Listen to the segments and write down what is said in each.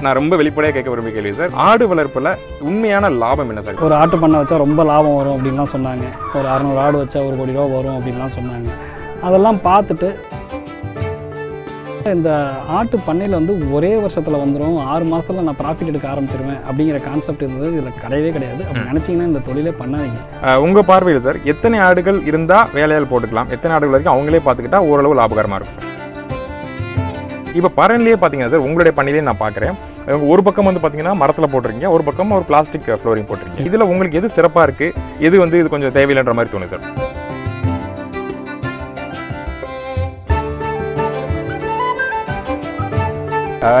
நான் ரொம்ப வெளிப்படையாக கேட்க விரும்பி கேள்வி சார் ஆடு வளர்ப்புல உண்மையான லாபம் என்ன சார் ஒரு ஆட்டு பண்ணை வச்சா ரொம்ப லாபம் வரும் அப்படின்லாம் சொன்னாங்க. ஒரு அறநூறு ஆடு வச்சா ஒரு கோடி ரூபா வரும் அப்படின்லாம் சொன்னாங்க. அதெல்லாம் பார்த்துட்டு இந்த ஆட்டு பண்ணையில் வந்து ஒரே வருஷத்தில் வந்துடும் ஆறு மாதத்தில் நான் ப்ராஃபிட் எடுக்க ஆரம்பிச்சிருவேன் அப்படிங்கிற கான்செப்ட் இருந்தது. இதில் கிடையவே கிடையாது. அப்படி நினச்சிங்கன்னா இந்த தொழிலே பண்ணாதீங்க. அஹ், உங்க பார்வையில் சார் எத்தனை ஆடுகள் இருந்தா வேலையால் போட்டுக்கலாம்? எத்தனை ஆடுகள் வரைக்கும் அவங்களே பார்த்துக்கிட்டா ஓரளவு லாபகரமா இருக்கும் சார் இப்போ பரன்லேயே பார்த்தீங்கன்னா சார் உங்களுடைய பண்ணையிலே நான் பார்க்குறேன். ஒரு பக்கம் வந்து பார்த்தீங்கன்னா மரத்தில் போட்டிருக்கீங்க ஒரு பக்கம் ஒரு பிளாஸ்டிக் ஃப்ளோரிங் போட்டிருக்கீங்க. இதில் உங்களுக்கு எது சிறப்பாக இருக்குது எது வந்து இது கொஞ்சம் தேவையில்லைன்ற மாதிரி தோணுது சார்.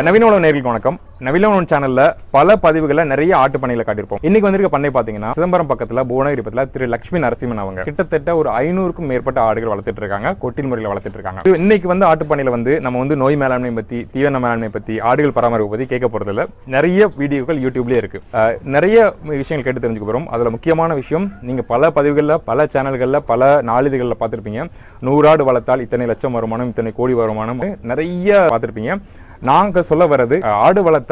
நவீன உலக நேர்களுக்கு வணக்கம். நவீன சேனல்ல பல பதிவுகளை நிறைய ஆட்டு பண்ணையில காட்டியிருப்போம். இன்னைக்கு வந்திருக்க பண்ணை பாத்தீங்கன்னா சிதம்பரம் பக்கத்துல புவனகிரி பக்கத்துல திரு லட்சுமி நரசிம்மன் அவங்க. கிட்டத்தட்ட ஒரு ஐநூறுக்கும் மேற்பட்ட ஆடுகள் வளர்த்துட்டு இருக்காங்க கொட்டில் முறையில் வளர்த்துட்டு இருக்காங்க. இன்னைக்கு வந்து ஆட்டு பண்ணையில வந்து நம்ம வந்து நோய் மேலாண்மை பத்தி தீவன மேலாண்மை பத்தி ஆடுகள் பராமரிப்பு பத்தி கேட்க போறது இல்ல நிறைய வீடியோக்கள் யூடியூப்லயே இருக்கு. நிறைய விஷயங்கள் கேட்டு தெரிஞ்சுக்க போறோம். அதுல முக்கியமான விஷயம் நீங்க பல பதிவுகள்ல பல சேனல்கள்ல பல நாளிதழ்களில் பார்த்திருப்பீங்க. நூறு ஆடு வளர்த்தால் இத்தனை லட்சம் வருமானம் இத்தனை கோடி வருமானம் நிறைய பார்த்திருப்பீங்க. நாங்க சொல்ல வர்றது ஆடு வளர்த்து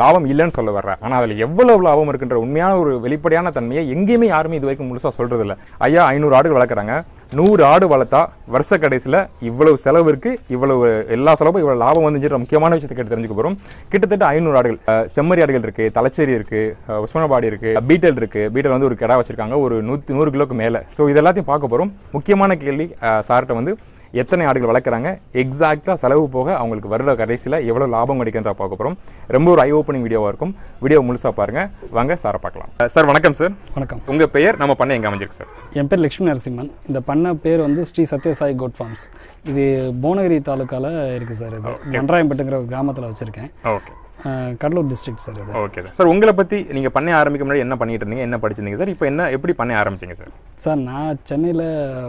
லாபம் இல்லைன்னு சொல்ல வர்றேன். ஆனால் அதில் எவ்வளவு லாபம் இருக்குன்ற உண்மையான ஒரு வெளிப்படையான தன்மையை எங்கேயுமே யாருமே இது வரைக்கும் முழுசாக சொல்கிறதில்ல ஐயா ஐநூறு ஆடுகள் வளர்க்குறாங்க. நூறு ஆடு வளர்த்தா வருஷ கடைசியில் இவ்வளவு செலவு இருக்குது இவ்வளவு எல்லா செலவும் இவ்வளோ லாபம் வந்துச்சுன்ற முக்கியமான விஷயத்தை கேட்டு தெரிஞ்சுக்க போகிறோம் கிட்டத்தட்ட ஐநூறு ஆடுகள் செம்மறி ஆடுகள் இருக்குது தலைச்சேரி இருக்குது உஸ்மானபாடி இருக்குது பீட்டல் இருக்குது பீட்டல் வந்து ஒரு கிடா வச்சுருக்காங்க ஒரு நூற்றி நூறு கிலோக்கு மேலே. ஸோ இது எல்லாத்தையும் பார்க்க போகிறோம் முக்கியமான கேள்வி சார்கிட்ட வந்து எத்தனை ஆடுகள் வளர்க்குறாங்க எக்ஸாக்டாக செலவு போக அவங்களுக்கு வருட கடைசியில் எவ்வளோ லாபம் கிடைக்கின்ற பார்க்க போகிறோம் ரொம்ப ஒரு ஐ ஓப்பனிங் வீடியோவாக இருக்கும். வீடியோ முழுசாக பாருங்க. வாங்க சாரை பார்க்கலாம். சார் வணக்கம் சார் வணக்கம். உங்கள் பெயர்? நம்ம பண்ண எங்கே அமைஞ்சிருக்கு சார் என் பேர் லக்ஷ்மி நரசிம்மன். இந்த பண்ணை பேர் வந்து ஸ்ரீ சத்யசாய் கோட் ஃபார்ம்ஸ். இது புவனகிரி தாலுக்காவில் இருக்குது சார் இது. மன்றாயம்பட்டுங்கிற ஒரு கிராமத்தில் வச்சுருக்கேன். ஓகே கடலூர் டிஸ்ட்ரிக்ட் சார் இது. ஓகே சார் சார் உங்களை பற்றி நீங்கள் பண்ண ஆரம்பிக்க முன்னாடி என்ன பண்ணிட்டு இருந்தீங்க? என்ன படிச்சிருந்தீங்க சார் இப்போ என்ன எப்படி பண்ண ஆரம்பிச்சீங்க சார் சார் நான் சென்னையில்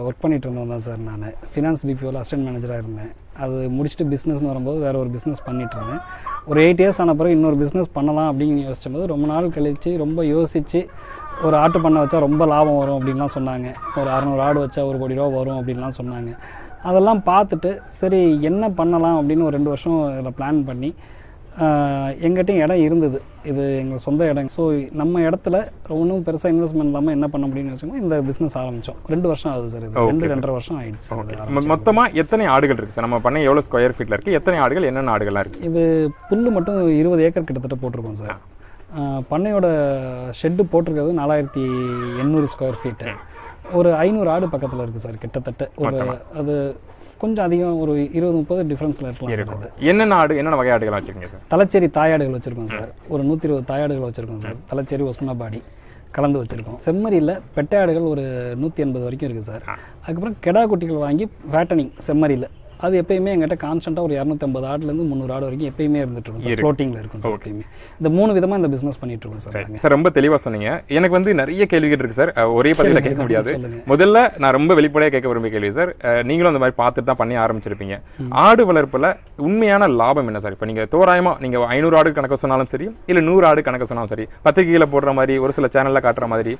ஒர்க் பண்ணிட்டு இருந்தேன் தான் சார் நான். ஃபினான்ஸ் பிபிஓவில் அசிஸ்டன்ட் மேனேஜராக இருந்தேன். அது முடிச்சுட்டு பிஸ்னஸ்னு வரும்போது வேறு ஒரு பிஸ்னஸ் பண்ணிட்டு இருந்தேன். ஒரு எயிட் இயர்ஸ் ஆன பிறகு இன்னொரு பிஸ்னஸ் பண்ணலாம் அப்படின்னு யோசிச்சும்போது ரொம்ப நாள் கழித்து ரொம்ப யோசித்து ஒரு ஆட்டு பண்ணை வச்சா ரொம்ப லாபம் வரும் அப்படின்லாம் சொன்னாங்க. ஒரு அறநூறு ஆடு வச்சா ஒரு கோடி ரூபா வரும் அப்படின்லாம் சொன்னாங்க. அதெல்லாம் பார்த்துட்டு சரி என்ன பண்ணலாம் அப்படின்னு ஒரு ரெண்டு வருஷம் இதில் பிளான் பண்ணி எங்கிட்டையும் இடம் இருந்தது. இது எங்கள் சொந்த இடம். ஸோ நம்ம இடத்துல ஒன்றும் பெருசாக இன்வெஸ்ட்மெண்ட் இல்லாமல் என்ன பண்ண முடியும்னு வச்சுக்கோங்க இந்த பிஸ்னஸ் ஆரம்பித்தோம் ரெண்டு வருஷம் ஆகுது சார் இது. ரெண்டு ரெண்டரை வருஷம் ஆயிடுச்சு ஆரம்பிச்சு. மொத்தமாக எத்தனை ஆடுகள் இருக்குது சார் நம்ம பண்ண எவ்வளோ ஸ்கொயர் ஃபீட்டில் இருக்குது எத்தனை ஆடுகள் என்னென்ன ஆடுகள்லாம் இருக்குது இது புல் மட்டும் இருபது ஏக்கர் கிட்டத்தட்ட போட்டிருக்கோம் சார் பண்ணையோட ஷெட்டு போட்டிருக்கிறது நாலாயிரத்தி எண்ணூறு ஸ்கொயர் ஃபீட்டு ஒரு ஐநூறு ஆடு பக்கத்தில் இருக்குது சார் கிட்டத்தட்ட. ஒரு அது கொஞ்சம் அதிகம் ஒரு இருபது முப்பது டிஃப்ரென்ஸில் இருக்கலாம் அது. என்னென்ன ஆடு என்னென்ன வகை ஆடுகள்லாம் வச்சுருக்கீங்க சார்? தலைச்சேரி தாயாடுகள் வச்சுருக்கோம் சார். ஒரு நூற்றி இருபது தாயாடுகள் வச்சுருக்கோம் சார். தலைச்சேரி ஒஸ்மனாபாடி கலந்து வச்சுருக்கோம். செம்மறியில் பெட்டை ஆடுகள் ஒரு நூற்றி எண்பது வரைக்கும் இருக்குது சார். அதுக்கப்புறம் கெடா குட்டிகள் வாங்கி ஃபேட்டனிங் செம்மறியில். அது எப்பயுமே எங்கிட்ட கான்ஸ்டண்ட்டாக ஒரு இரநூத்தம்பது ஆடுலேருந்து முந்நூறு ஆடு வரைக்கும் எப்பயுமே இருந்துட்டு இருக்கும் சார். ஃப்ளோட்டிங்கில் இருக்கும் சார் எப்பயுமே. இந்த மூணு விதமாக இந்த பிஸ்னஸ் பண்ணிட்டு இருக்கோம் சார் நாங்கள் சார் ரொம்ப தெளிவாக சொன்னீங்க. எனக்கு வந்து நிறைய கேள்விகள் இருக்கு சார். ஒரே பதில கேட்க முடியாது. முதல்ல நான் ரொம்ப வெளிப்படையாக கேட்க விரும்பிய கேள்வி சார். நீங்களும் அந்த மாதிரி பார்த்துட்டு தான் பண்ணி ஆரம்பிச்சிருப்பீங்க. ஆடு வளர்ப்புல உண்மையான லாபம் என்ன சார்? இப்போ நீங்க தோராயமா நீங்க ஐநூறு ஆடு கணக்கு சொன்னாலும் சரி இல்ல நூறு ஆடு கணக்கு சொன்னாலும் சரி பத்திரிகையில போடுற மாதிரி ஒரு சில சேனல்ல காட்டுற மாதிரி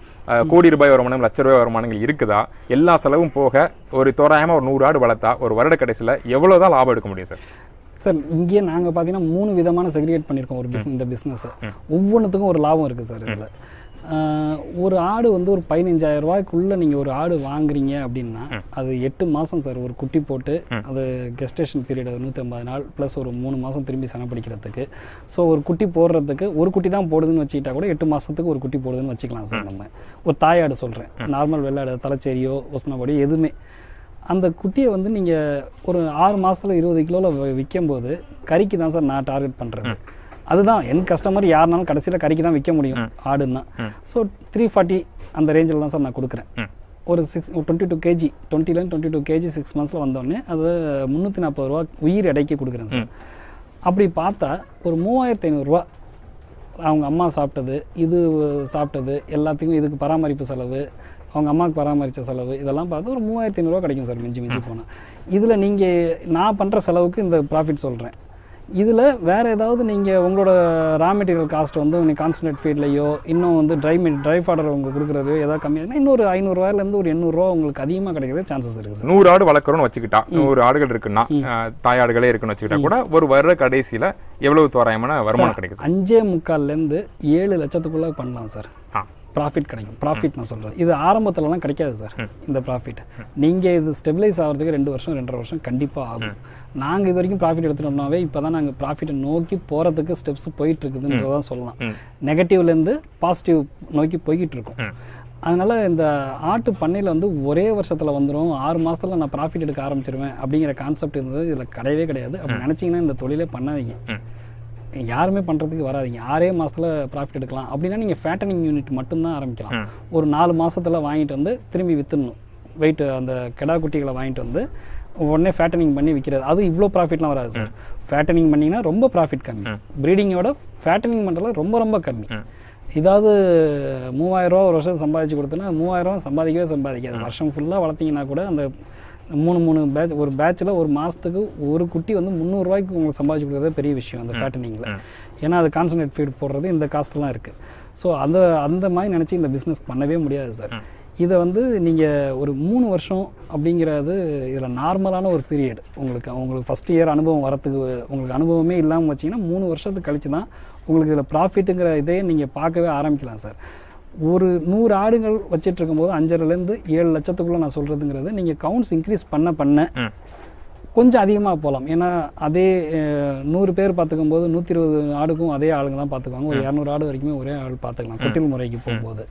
கோடி ரூபாய் வருமானம் லட்ச ரூபாய் வருமானங்கள் இருக்குதா? எல்லா செலவும் போக ஒரு தோராயமாக ஒரு நூறு ஆடு வளர்த்தா ஒரு வருட கடைசியில் எவ்வளோ தான் லாபம் எடுக்க முடியும் சார்? சார் இங்கேயே நாங்கள் பார்த்தீங்கன்னா மூணு விதமான செக்ரிகேட் பண்ணியிருக்கோம் ஒரு பிஸ் இந்த பிஸ்னஸை ஒவ்வொன்றுத்துக்கும் ஒரு லாபம் இருக்குது சார் இதில். ஒரு ஆடு வந்து ஒரு பதினஞ்சாயிரம் ரூபாய்க்குள்ளே நீங்கள் ஒரு ஆடு வாங்குறீங்க அப்படின்னா அது எட்டு மாதம் சார் ஒரு குட்டி போட்டு அது கெஸ்டேஷன் பீரியட் நூற்றி ஐம்பது நாள் ப்ளஸ் ஒரு மூணு மாதம் திரும்பி சனப்பிடிக்கிறதுக்கு ஸோ ஒரு குட்டி போடுறதுக்கு ஒரு குட்டி தான் போடுதுன்னு வச்சுக்கிட்டா கூட எட்டு மாதத்துக்கு ஒரு குட்டி போடுதுன்னு வச்சுக்கலாம் சார் நம்ம. ஒரு தாயாடு சொல்கிறேன் நார்மல் வெள்ளாடு தலைச்சேரியோ ஒஸ்மனாபாடியோ எதுவுமே. அந்த குட்டியை வந்து நீங்கள் ஒரு ஆறு மாதத்தில் இருபது கிலோவில் விற்கும்போது கறிக்கு தான் சார் நான் டார்கெட் பண்ணுறது அதுதான் என் கஸ்டமர் யாருனாலும் கடைசியில் கறிக்கு தான் விற்க முடியும் ஆடுன்னா. ஸோ த்ரீ ஃபார்ட்டி அந்த ரேஞ்சில் தான் சார் நான் கொடுக்குறேன். ஒரு சிக்ஸ் டுவெண்ட்டி டூ கேஜி டுவெண்ட்டிலேருந்து டுவெண்ட்டி டூ கேஜி சிக்ஸ் மந்த்ஸில் வந்தோடனே அது முந்நூற்றி நாற்பது ரூபா உயிர் எடைக்கு கொடுக்குறேன் சார். அப்படி பார்த்தா ஒரு மூவாயிரத்தி ஐநூறுரூவா அவங்க அம்மா சாப்பிட்டது இது சாப்பிட்டது எல்லாத்துக்கும் இதுக்கு பராமரிப்பு செலவு அவங்க அம்மாவுக்கு பராமரித்த செலவு இதெல்லாம் பார்த்து ஒரு மூவாயிரத்தி ஐநூறுரூவா கிடைக்கும் சார் மிஞ்சி மிஞ்சி போனால் இதில் நீங்கள் நான் பண்ணுற செலவுக்கு இந்த ப்ராஃபிட் சொல்கிறேன் இதில் வேறு ஏதாவது நீங்கள் உங்களோட ரா மெட்டீரியல் காஸ்ட் வந்து நீங்கள் கான்சன்ட்ரேட் ஃபீட்லையோ இன்னும் வந்து ட்ரை மெட் ட்ரை ஃபாடர் உங்களுக்கு கொடுக்குறதோ ஏதாவது கம்மியாக இன்னொரு ஐநூறுரூவாயிலேருந்து ஒரு எண்ணூறுரூவா உங்களுக்கு அதிகமாக கிடைக்கிறது சான்சஸ் இருக்குது சார் நூறு ஆடு வளர்க்குறோம்னு வச்சுக்கிட்டா நூறு ஆடுகள் இருக்குன்னா தாயாடுகளே இருக்குன்னு வச்சுக்கிட்டா கூட ஒரு வருட கடைசியில எவ்வளவு தோராயமான வருமானம் கிடைக்கும் சார் அஞ்சே முக்கால்லேருந்து ஏழு லட்சத்துக்குள்ளே பண்ணலாம் சார் ஆ. ப்ராஃபிட் கிடைக்கும். ப்ராஃபிட் நான் சொல்கிறேன் இது ஆரம்பத்துலலாம் கிடைக்காது சார். இந்த ப்ராஃபிட் நீங்கள் இது ஸ்டெபிலைஸ் ஆகிறதுக்கு ரெண்டு வருஷம் ரெண்டரை வருஷம் கண்டிப்பாக ஆகும். நாங்கள் இது வரைக்கும் ப்ராஃபிட் எடுத்துட்டோம்னாவே இப்போ தான் நாங்கள் ப்ராஃபிட்டை நோக்கி போகிறதுக்கு ஸ்டெப்ஸ் போயிட்டு இருக்குதுன்றதான் சொல்லலாம். நெகட்டிவ்லேருந்து பாசிட்டிவ் நோக்கி போய்கிட்டு இருக்கோம். அதனால் இந்த ஆட்டு பண்ணையில் வந்து ஒரே வருஷத்தில் வந்துடும் ஆறு மாசத்துல நான் ப்ராஃபிட் எடுக்க ஆரம்பிச்சிருவேன் அப்படிங்கிற கான்செப்ட் இருந்தது. இதில் கிடையவே கிடையாது. அப்படி நினச்சிங்கன்னா இந்த தொழிலே பண்ணாதீங்க. யாருமே பண்ணுறதுக்கு வராதீங்க. ஆறே மாசத்துல ப்ராஃபிட் எடுக்கலாம். அப்படின்னா நீங்கள் ஃபேட்டனிங் யூனிட் மட்டும்தான் ஆரம்பிக்கலாம். ஒரு நாலு மாசத்துல வாங்கிட்டு வந்து திரும்பி வித்துடணும். வெயிட் அந்த கெடா குட்டிகளை வாங்கிட்டு வந்து உடனே ஃபேட்டனிங் பண்ணி விற்கிறது அது இவ்வளோ ப்ராஃபிட்லாம் வராது சார். ஃபேட்டனிங் பண்ணிங்கன்னா ரொம்ப ப்ராஃபிட் கம்மி. ப்ரீடிங்கோட ஃபேட்டனிங் பண்ணுறதுல ரொம்ப ரொம்ப கம்மி. இதாவது மூவாயிரம் ரூபா ஒரு வருஷம் சம்பாதிச்சு கொடுத்தோன்னா மூவாயிரம் ரூபா சம்பாதிக்கவே சம்பாதிக்காது. வருஷம் ஃபுல்லாக வளர்த்தீங்கன்னா கூட அந்த மூணு மூணு பேட்ச் ஒரு பேட்சில் ஒரு மாதத்துக்கு ஒரு குட்டி வந்து முந்நூறுரூவாய்க்கு உங்களுக்கு சம்பாதிச்சு கொடுக்குறதே பெரிய விஷயம் அந்த ஃபேட்டனிங்கில் ஏன்னா அது கான்சன்ட்ரேட் ஃபீட் போடுறது இந்த காஸ்ட்லாம் இருக்குது ஸோ அந்த அந்த மாதிரி நினச்சி இந்த பிஸ்னஸ் பண்ணவே முடியாது சார் இதை வந்து நீங்கள் ஒரு மூணு வருஷம் அப்படிங்கிறது இதில் நார்மலான ஒரு பீரியட் உங்களுக்கு உங்களுக்கு ஃபஸ்ட் இயர் அனுபவம் வரத்துக்கு உங்களுக்கு அனுபவமே இல்லாமல் வச்சிங்கன்னா மூணு வருஷத்துக்கு கழிச்சு தான் உங்களுக்கு இதில் ப்ராஃபிட்டுங்கிற இதே நீங்கள் பார்க்கவே ஆரம்பிக்கலாம் சார் ஒரு நூறு ஆடுகள் வச்சிட்டு இருக்கும்போது அஞ்சரைலேருந்து ஏழு லட்சத்துக்குள்ளே நான் சொல்கிறதுங்கிறது நீங்கள் கவுண்ட்ஸ் இன்க்ரீஸ் பண்ண பண்ண. கொஞ்சம் அதிகமாக போகலாம் ஏன்னா அதே நூறு பேர் பார்த்துக்கும் போது நூற்றி இருபது ஆடுக்கும் அதே ஆளுங்க தான் பார்த்துக்குவாங்க. ஒரு இரநூறு ஆடு வரைக்குமே ஒரே ஆள் பார்த்துக்கலாம் கொட்டில் முறைக்கு போகும்போது.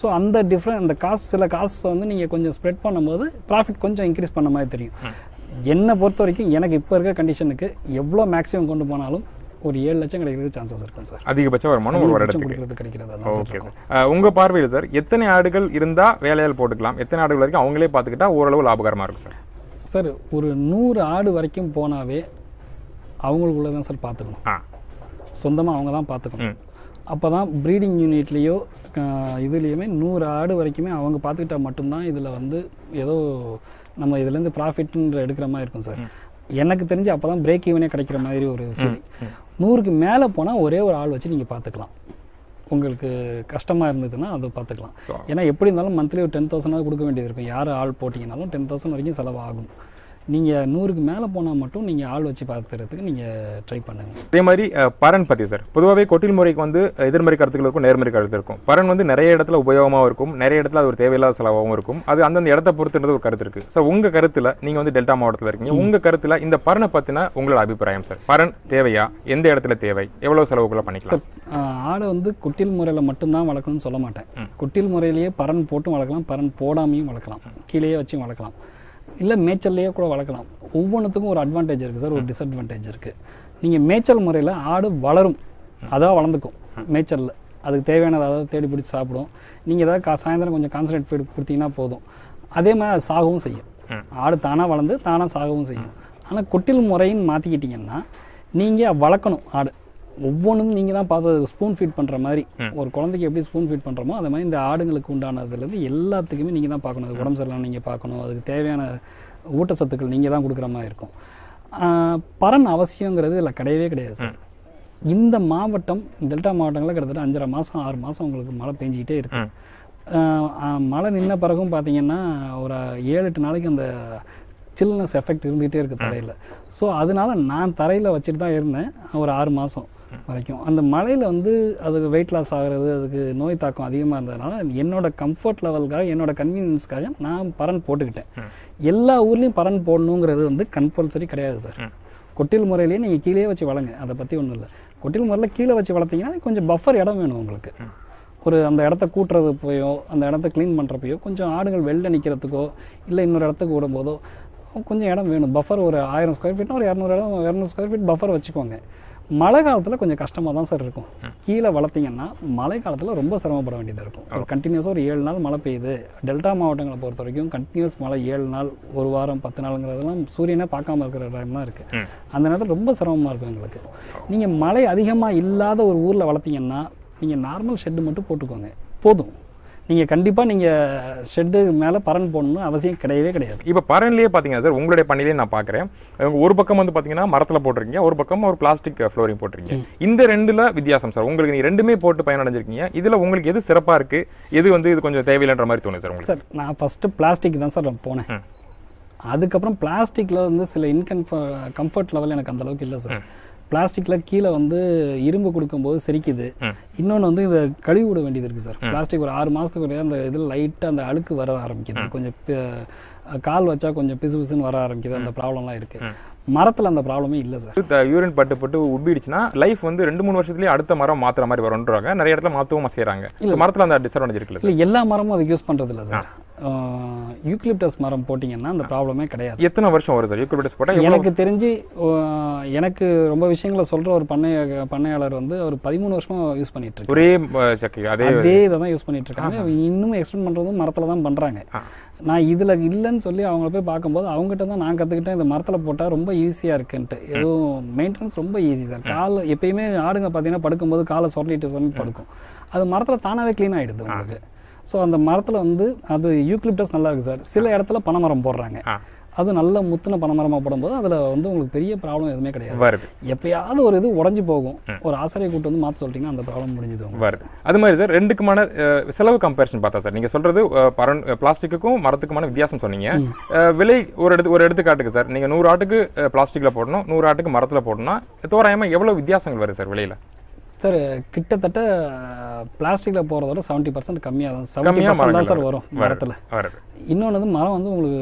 ஸோ அந்த டிஃப்ரெண்ட் அந்த காஸ்ட் சில காஸ்ட் வந்து நீங்கள் கொஞ்சம் ஸ்ப்ரெட் பண்ணும்போது ப்ராஃபிட் கொஞ்சம் இன்க்ரீஸ் பண்ண மாதிரி தெரியும். என்னை பொறுத்த வரைக்கும் எனக்கு இப்போ இருக்க கண்டிஷனுக்கு எவ்வளோ மேக்ஸிமம் கொண்டு போனாலும் ஒரு ஏழு லட்சம் கிடைக்கிறது சான்சஸ் இருக்கும் சார் அதிகபட்ச வருமானம் ஒரு வருடத்துக்கு. கொடுக்கறது கிடைக்கிறது ஓகே சார் அஹ், உங்க பார்வையில் சார் எத்தனை ஆடுகள் இருந்தா வேலையால் போட்டுக்கலாம்? எத்தனை ஆடுகள் வரைக்கும் அவங்களே பார்த்துக்கிட்டா ஓரளவு லாபகரமா இருக்கும் சார் சார் ஒரு நூறு ஆடு வரைக்கும் போனாவே அவங்களுக்குள்ள தான் சார் பார்த்துக்கணும். சொந்தமாக அவங்க தான் பார்த்துக்கணும். அப்போ தான் ப்ரீடிங் யூனிட்லேயோ இதுலேயுமே நூறு ஆடு வரைக்குமே அவங்க பார்த்துக்கிட்டா மட்டும்தான் இதில் வந்து ஏதோ நம்ம இதுலேருந்து ப்ராஃபிட்ன்ற எடுக்கிற மாதிரி இருக்கும் சார் எனக்கு தெரிஞ்சு அப்போ தான் பிரேக் ஈவனே கிடைக்கிற மாதிரி ஒரு ஃபீலிங் நூறுக்கு மேலே போனால் ஒரே ஒரு ஆள் வச்சு நீங்கள் பார்த்துக்கலாம் உங்களுக்கு கஷ்டமாக இருந்ததுன்னா அதை பார்த்துக்கலாம் ஏன்னா எப்படி இருந்தாலும் மந்த்லி ஒரு டென் தௌசண்டாவது கொடுக்க வேண்டியது இருக்கும். யார் ஆள் போட்டிங்கனாலும் டென் தௌசண்ட் வரைக்கும் செலவாகும். நீங்கள் நூறுக்கு மேலே போனால் மட்டும் நீங்கள் ஆள் வச்சு பார்த்துறதுக்கு நீங்கள் ட்ரை பண்ணுங்கள் அதே மாதிரி பரன் பத்தி சார் பொதுவாகவே கொட்டில் முறைக்கு வந்து எதிர்மறை கருத்துக்கள் இருக்கும் நேர்மறை கருத்து இருக்கும். பரன் வந்து நிறைய இடத்துல உபயோகமாகவும் இருக்கும் நிறைய இடத்துல அது ஒரு தேவையில்லாத செலவாகவும் இருக்கும். அது அந்தந்த இடத்த பொறுத்துன்றது ஒரு கருத்து இருக்கு. சார் உங்க கருத்துல நீங்க வந்து டெல்டா மாவட்டத்தில் இருக்கீங்க. உங்க கருத்துல இந்த பரனை பத்தின உங்களோட அபிப்பிராயம் சார் பரன் தேவையா? எந்த இடத்துல தேவை? எவ்வளவு செலவுக்குள்ள பண்ணிக்கலாம்? ஆஹ் ஆடை வந்து குட்டில் முறையில் மட்டும்தான் வளர்க்கணும்னு சொல்ல மாட்டேன். குட்டில் முறையிலேயே பரன் போட்டும் வளர்க்கலாம் பரன் போடாமையும் வளர்க்கலாம். கீழேயே வச்சும் வளர்க்கலாம். இல்லை மேய்ச்சல்லையே கூட வளர்க்கலாம். ஒவ்வொன்றுத்துக்கும் ஒரு அட்வான்டேஜ் இருக்குது சார் ஒரு டிஸ்அட்வான்டேஜ் இருக்குது நீங்கள் மேய்ச்சல் முறையில் ஆடு வளரும். அதான் வளர்ந்துக்கும். மேய்ச்சலில். அதுக்கு தேவையானதை அதாவது தேடி பிடிச்சி சாப்பிடும். நீங்கள் ஏதாவது கா சாயந்தரம் கொஞ்சம் கான்சன்ட்ரேட் ஃபீட் கொடுத்தீங்கன்னா போதும். அதே மாதிரி அது சாகவும் செய்யும். ஆடு தானாக வளர்ந்து தானாக சாகவும் செய்யும். ஆனால் கொட்டில் முறைன்னு மாற்றிக்கிட்டிங்கன்னா நீங்கள் வளர்க்கணும் ஆடு. ஒவ்வொன்றும் நீங்கள் தான் பார்த்து ஸ்பூன் ஃபீட் பண்ணுற மாதிரி ஒரு குழந்தைக்கு எப்படி ஸ்பூன் ஃபீட் பண்ணுறோமோ அது மாதிரி இந்த ஆடுங்களுக்கு உண்டானதுலேருந்து எல்லாத்துக்குமே நீங்கள் தான் பார்க்கணும். அது உடம்பு சரியில்லாம நீங்கள் பார்க்கணும். அதுக்கு தேவையான ஊட்டச்சத்துக்கள் நீங்கள் தான் கொடுக்குற மாதிரி இருக்கும். பரன் அவசியங்கிறது இதில் கிடையவே கிடையாது சார். இந்த மாவட்டம் டெல்டா மாவட்டங்களில் கிட்டத்தட்ட அஞ்சரை மாதம் ஆறு மாதம் உங்களுக்கு மழை பெஞ்சிக்கிட்டே இருக்கு. மழை நின்ன பிறகும் பார்த்தீங்கன்னா ஒரு ஏழு எட்டு நாளைக்கு அந்த சில்னஸ் எஃபெக்ட் இருந்துகிட்டே இருக்குது தரையில். ஸோ அதனால நான் தரையில் வச்சுட்டு தான் இருந்தேன் ஒரு ஆறு மாதம் வரைக்கும். அந்த மழையில் வந்து அதுக்கு வெயிட் லாஸ் ஆகிறது அதுக்கு நோய் தாக்கம் அதிகமாக இருந்ததுனால என்னோட கம்ஃபர்ட் லெவலுக்காக என்னோட கன்வீனியன்ஸ்க்காக நான் பரன் போட்டுக்கிட்டேன். எல்லா ஊர்லேயும் பரன் போடணுங்கிறது வந்து கம்பல்சரி கிடையாது சார். கொட்டில் முறையிலேயே நீங்கள் கீழே வச்சு வளங்க அதை பற்றி ஒன்றும் இல்லை. கொட்டில் முறையில் கீழே வச்சு வளர்த்தீங்கன்னா கொஞ்சம் பஃபர் இடம் வேணும் உங்களுக்கு. ஒரு அந்த இடத்த கூட்டுறது போயோ அந்த இடத்த க்ளீன் பண்ணுறப்பையோ கொஞ்சம் ஆடுகள் வெளில நிற்கிறதுக்கோ இல்லை இன்னொரு இடத்துக்கு விடும்போதோ கொஞ்சம் இடம் வேணும். பஃபர் ஒரு ஆயிரம் ஸ்கொயர் ஃபீட்னா ஒரு இரநூறு இடம் இரநூறு ஸ்கொயர் ஃபீட் பஃபர் வச்சுக்கோங்க. மழை காலத்தில் கொஞ்சம் கஷ்டமாக தான் சார் இருக்கும். கீழே வளர்த்தீங்கன்னா மழை காலத்தில் ரொம்ப சிரமப்பட வேண்டியதாக இருக்கும். ஒரு கண்டினியூஸாக ஒரு ஏழு நாள் மழை பெய்யுது. டெல்டா மாவட்டங்களை பொறுத்த வரைக்கும் கண்டினியூஸ் மழை ஏழு நாள் ஒரு வாரம் பத்து நாளுங்கிறதெல்லாம் சூரியனே பார்க்காம இருக்கிற டைம்லாம் இருக்குது அந்த நேரத்தில் ரொம்ப சிரமமாக இருக்கும் எங்களுக்கு. நீங்கள் மழை அதிகமாக இல்லாத ஒரு ஊரில் வளர்த்தீங்கன்னா நீங்கள் நார்மல் ஷெட்டு மட்டும் போட்டுக்கோங்க. போதும். நீங்கள் கண்டிப்பாக நீங்கள் ஷெட்டு மேலே பரன் போடணும்னு அவசியம் கிடையவே கிடையாது. இப்போ பரன்லேயே பார்த்தீங்கன்னா சார் உங்களுடைய பண்ணையிலே நான் பார்க்குறேன் ஒரு பக்கம் வந்து பார்த்தீங்கன்னா மரத்தில் போட்டிருக்கீங்க ஒரு பக்கம் ஒரு பிளாஸ்டிக் ஃப்ளோரிங் போட்டிருக்கீங்க. இந்த ரெண்டுல வித்தியாசம் சார் உங்களுக்கு நீ ரெண்டுமே போட்டு பயனடைஞ்சிருக்கீங்க. இதில் உங்களுக்கு எது சிறப்பாக இருக்கு? எது வந்து இது கொஞ்சம் தேவையில்லைன்ற மாதிரி தோணுது சார் உங்களுக்கு? சார் நான் ஃபஸ்ட்டு பிளாஸ்டிக் தான் சார் நான் போனேன். அதுக்கப்புறம் பிளாஸ்டிக்கில் வந்து சில இன்கன்ஃப கம்ஃபர்ட் லெவல் எனக்கு அந்த அளவுக்கு இல்லை சார். பிளாஸ்டிக்கில் கீழே வந்து இரும்பு கொடுக்கும்போது செரிக்குது. இன்னொன்று வந்து இதை கழுவி விட வேண்டியது இருக்குது சார். பிளாஸ்டிக் ஒரு ஆறு மாதத்துக்கு அந்த இதில் லைட்டாக அந்த அழுக்கு வர ஆரம்பிக்குது. கொஞ்சம் கால் வச்சா கொஞ்சம் பிசு பிசுன்னு வர ஆரம்பிக்குது. அந்த ப்ராப்ளம்லாம் இருக்குது மரத்தில் அந்த ப்ராப்ளமே இல்லை சார். யூரின் பட்டு பட்டு உப்பிடுச்சுன்னா லைஃப் வந்து ரெண்டு மூணு வருஷத்துலேயே அடுத்த மரம் மாத்துற மாதிரி வரும்ன்றாங்க. நிறைய இடத்துல மாற்றவும் செய்கிறாங்க ஸோ மரத்தில் அந்த டிஸ்அட்வான்டேஜ் இருக்குல்ல இல்லை எல்லா மரமும் அதுக்கு யூஸ் பண்ணுறது இல்லை சார் யூக்லிப்டஸ் மரம் போட்டிங்கன்னா அந்த ப்ராப்ளமே கிடையாது. எத்தனை வருஷம் வரும் சார்? யூக்கலிப்டஸ் போட்டால் எனக்கு தெரிஞ்சு எனக்கு ரொம்ப விஷயங்களை சொல்கிற ஒரு பண்ணைய பண்ணையாளர் வந்து அவர் பதிமூணு வருஷமா யூஸ் பண்ணிட்டு இருக்காரு. ஒரே அதே அதே இதை தான் யூஸ் பண்ணிட்டு இருக்காங்க. இன்னும் எக்ஸ்டெண்ட் பண்ணுறதும் மரத்தில் தான் பண்ணுறாங்க. நான் இதில் இல்லைன்னு சொல்லி அவங்கள போய் பார்க்கும்போது அவங்ககிட்ட தான் நான் கற்றுக்கிட்டேன் இந்த மரத்தில் போட்டால் ரொம்ப ஈஸியாக இருக்குன்ட்டு. எதுவும் மெயின்டெனன்ஸ் ரொம்ப ஈஸி சார் கால் எப்பயுமே ஆடுங்க பார்த்தீங்கன்னா படுக்கும்போது காலை சொரலிட்டு சொல்லி படுக்கும். அது மரத்தில் தானாகவே க்ளீன் ஆகிடுது உங்களுக்கு. ஸோ அந்த மரத்தில் வந்து அது யூக்லிப்டஸ் நல்லா இருக்குது சார் சில இடத்துல பனைமரம் போடுறாங்க. அது நல்ல முத்தின பனைமரமாக போடும்போது அதில் வந்து உங்களுக்கு பெரிய ப்ராப்ளம் எதுவுமே கிடையாது. வருது. எப்பயாவது ஒரு இது உடஞ்சி போகும். ஒரு ஆசிரியை கூட்டு வந்து மாற்ற சொல்லிட்டீங்கன்னா அந்த ப்ராப்ளம் முடிஞ்சுது. வருது. அது மாதிரி சார் ரெண்டுக்குமான செலவு கம்பேரிஷன் பார்த்தா சார் நீங்க சொல்றது அஹ், பரன் பிளாஸ்டிக்குக்கும் மரத்துக்குமான வித்தியாசம் சொன்னீங்க. விலை ஒரு எடுத்து ஒரு எடுத்துக்காட்டுக்கு சார் நீங்க நூறு ஆட்டுக்கு பிளாஸ்டிக்ல போடணும் நூறு ஆட்டுக்கு மரத்துல போடணும்னா தோராயமா எவ்வளவு வித்தியாசங்கள் வருது சார் விலையில? சார் கிட்டத்தட்ட பிளாஸ்டிக்கில் போகிறத விட செவன்ட்டி பர்சன்ட் கம்மியாக தான் செவன்ட்டி கம்மியா பர்சன்ட் தான் சார் வரும் மரத்தில். இன்னொன்று வந்து மரம் வந்து உங்களுக்கு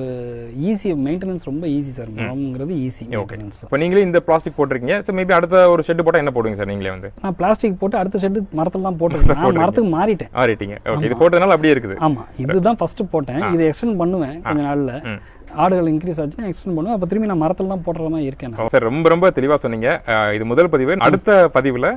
ஈஸி மெயின்டெனன்ஸ் ரொம்ப ஈஸி சார் மரம்ங்கிறது ஈஸி மெயின்டெனன்ஸ் இப்போ நீங்களே இந்த பிளாஸ்டிக் போட்டிருக்கீங்க. சார் மேபி அடுத்த ஒரு ஷெட் போட்டா என்ன போடுவீங்க சார் நீங்களே வந்து? நான் பிளாஸ்டிக் போட்டு அடுத்த ஷெட்டு மரத்தில் தான் போட்டிருக்கேன். நான் மரத்துக்கு மாறிட்டேன். ஆறிட்டீங்க ஓகே இது போட்டதுனால அப்படியே இருக்குது. ஆமாம் இதுதான் ஃபஸ்ட்டு போட்டேன். இதை எக்ஸ்டெண்ட் பண்ணுவேன் கொஞ்ச நாளில். ஆடுகள் இன்க்ரீஸ் ஆச்சுன்னா எக்ஸ்டெண்ட் பண்ணுவேன். அப்போ திரும்பி நான் மரத்தில் தான் போடுற மாதிரி இருக்கேன் சார் ரொம்ப ரொம்ப தெளிவா சொன்னீங்க. இது முதல் பதிவு. அடுத்த பதிவுல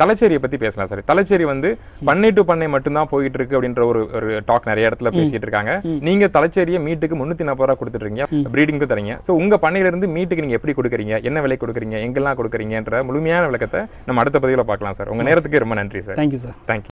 தலைச்சேரியை பத்தி பேசலாம் சார். தலைச்சேரி வந்து பண்ணை டு பண்ணை மட்டும்தான் போயிட்டு இருக்கு அப்படின்ற ஒரு ஒரு டாக் நிறைய இடத்துல பேசிட்டு இருக்காங்க. நீங்க தலைச்சேரியை மீட்டுக்கு முன்னூத்தி நாற்பது ரூபா கொடுத்துட்டு இருக்கீங்க ப்ரீடிங்க்கு தரீங்க. ஸோ உங்க பண்ணையில இருந்து மீட்டுக்கு நீங்க எப்படி கொடுக்குறீங்க? என்ன விலை கொடுக்குறீங்க? எங்கெல்லாம் கொடுக்குறீங்கன்ற முழுமையான விளக்கத்தை நம்ம அடுத்த பதிவுல பார்க்கலாம் சார். உங்க நேரத்துக்கு ரொம்ப நன்றி சார். Thank you sir thank you